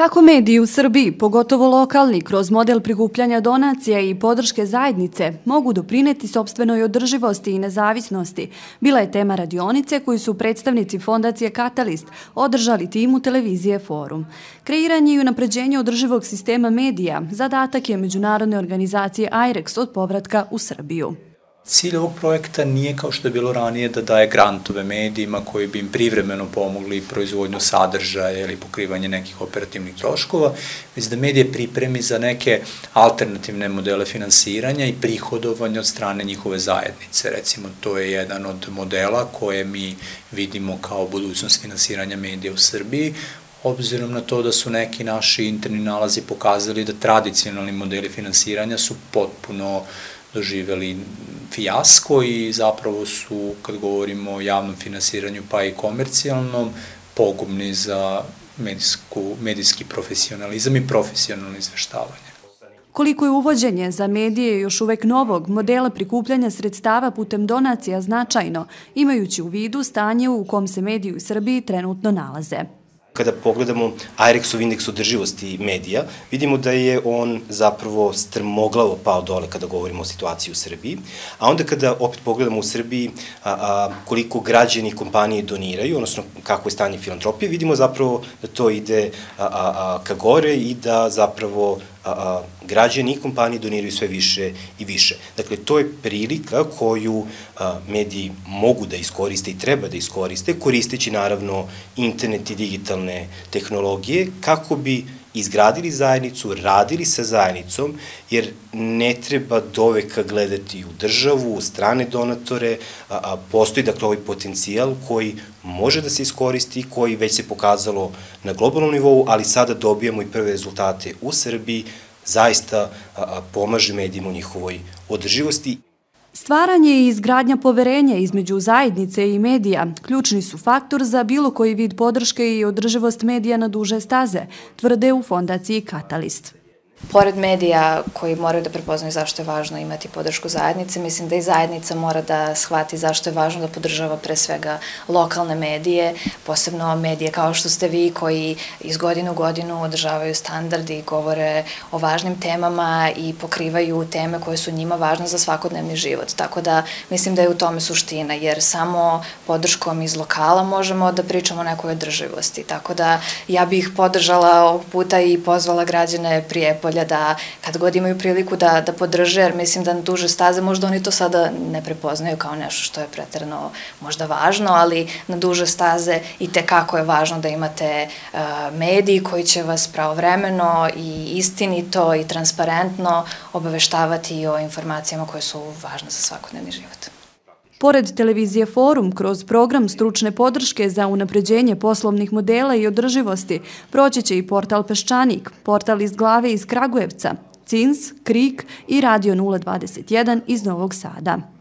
Kako mediji u Srbiji, pogotovo lokalni, kroz model prikupljanja donacija i podrške zajednice, mogu doprineti sobstvenoj održivosti i nezavisnosti, bila je tema radionice koju su predstavnici Fondacije Katalist održali timu televizije Forum. Kreiranje i unapređenje održivog sistema medija zadatak je međunarodne organizacije IREX od povratka u Srbiju. Cilj ovog projekta nije kao što je bilo ranije da daje grantove medijima koji bi im privremeno pomogli proizvodnju sadržaja ili pokrivanje nekih operativnih troškova, već da medije pripremi za neke alternativne modele finansiranja i prihodovanja od strane njihove zajednice. Recimo, to je jedan od modela koje mi vidimo kao budućnost finansiranja medija u Srbiji, obzirom na to da su neki naši interni nalazi pokazali da tradicionalni modeli finansiranja su potpuno doživeli fijasko i zapravo su, kad govorimo o javnom finansiranju pa i komercijalnom, pogubni za medijsku, medijski profesionalizam i profesionalno izveštavanje. Koliko je uvođenje za medije još uvek novog modela prikupljanja sredstava putem donacija značajno, imajući u vidu stanje u kom se mediji u Srbiji trenutno nalaze. Kada pogledamo IREX-ov indeks održivosti medija, vidimo da je on zapravo strmoglavo pao dole kada govorimo o situaciji u Srbiji, a onda kada opet pogledamo u Srbiji a, a, koliko građani i kompanije doniraju, odnosno kako je stanje filantropije, vidimo zapravo da to ide a, a, a, ka gore i da zapravo a, građani i kompanije doniraju sve više i više. Dakle, to je prilika koju mediji mogu da iskoriste i treba da iskoriste, koristeći naravno internet i digitalne tehnologije, kako bi izgradili zajednicu, radili sa zajednicom, jer ne treba doveka gledati u državu, u strane donatore, a, a postoji dakle ovaj potencijal koji može da se iskoristi, koji već se pokazalo na globalnom nivou, ali sada dobijamo i prve rezultate u Srbiji, zaista a, pomaže medijima u njihovoj održivosti. Stvaranje i izgradnja poverenja između zajednice i medija ključni su faktor za bilo koji vid podrške i održivost medija na duže staze, tvrde u fondaciji Katalist. Pored medija koji moraju da prepoznaju zašto je važno imati podršku zajednice, mislim da i zajednica mora da shvati zašto je važno da podržava pre svega lokalne medije, posebno medije kao što ste vi koji iz godine u godinu održavaju standard i govore o važnim temama i pokrivaju teme koje su njima važne za svakodnevni život. Tako da mislim da je u tome suština, jer samo podrškom iz lokala možemo da pričamo o nekoj održivosti. Tako da ja bih podržala ovog puta i pozvala građane Prijepolja Prijepolja da kad god imaju priliku da, da podrže, jer mislim da na duže staze možda oni to sada ne prepoznaju kao nešto što je pretrano možda važno, ali na duže staze i te kako je važno da imate uh, mediji koji će vas pravovremeno i istinito i transparentno obaveštavati o informacijama koje su važne za svakodnevni život. Pored televizije Forum, kroz program stručne podrške za unapređenje poslovnih modela i održivosti, proći će i portal Peščanik, portal iz glave iz Kragujevca, CINS, KRIK i Radio 021 iz Novog Sada.